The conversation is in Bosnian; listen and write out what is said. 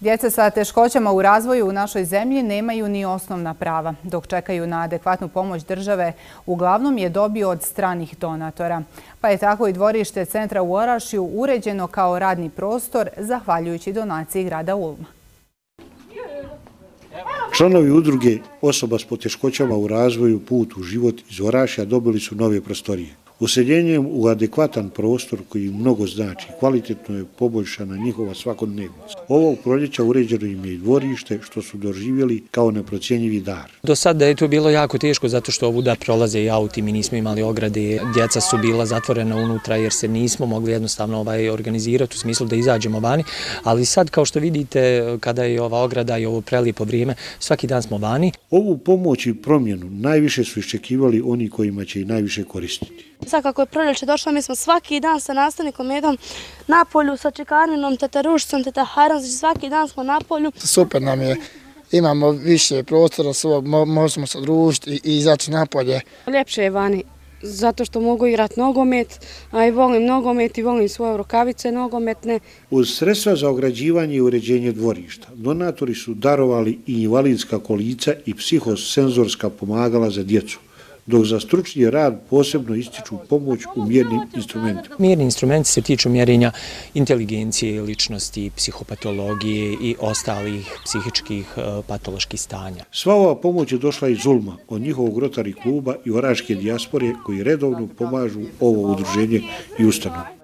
Djeca sa teškoćama u razvoju u našoj zemlji nemaju ni osnovna prava. Dok čekaju na adekvatnu pomoć države, uglavnom je dobio od stranih donatora. Pa je tako i dvorište centra u Orašju uređeno kao radni prostor, zahvaljujući donaciji grada Ulma. Članovi udruge osoba s poteškoćama u razvoju put u život iz Orašja dobili su nove prostorije. Useljenjem u adekvatan prostor koji mnogo znači, kvalitetno je poboljšana njihova svakodnevnost. Ovog proljeća uređeno im je i dvorište što su doživjeli kao neprocijenjivi dar. Do sada je to bilo jako teško zato što ovuda prolaze i auti, mi nismo imali ograde, djeca su bila zatvorena unutra jer se nismo mogli jednostavno ovaj organizirati u smislu da izađemo vani, ali sad kao što vidite kada je ova ograda i ovo prelijepo vrijeme, svaki dan smo vani. Ovu pomoć i promjenu najviše su iščekivali oni kojima će i najviše koristiti. Sad kako je proljeće došlo, mi smo svaki dan sa nastavnikom jedom na polju, sa čekarinom, teta Rušicom, teta Haran, znači svaki dan smo na polju. Super nam je, imamo više prostora, možemo se družiti i izaći na polje. Ljepše je vani, zato što mogu igrati nogomet, a i volim nogomet i volim svoje rukavice nogometne. Uz sredstva za ograđivanje i uređenje dvorišta, donatori su darovali i invalidska kolica i psihosenzorska pomagala za djecu dok za stručni rad posebno ističu pomoć u mjernim instrumentima. Mjerni instrumenti se tiču mjerenja inteligencije, ličnosti, psihopatologije i ostalih psihičkih e, patoloških stanja. Sva ova pomoć je došla iz Ulma, od njihovog rotari kluba i oraške dijaspore koji redovno pomažu ovo udruženje i ustanovu.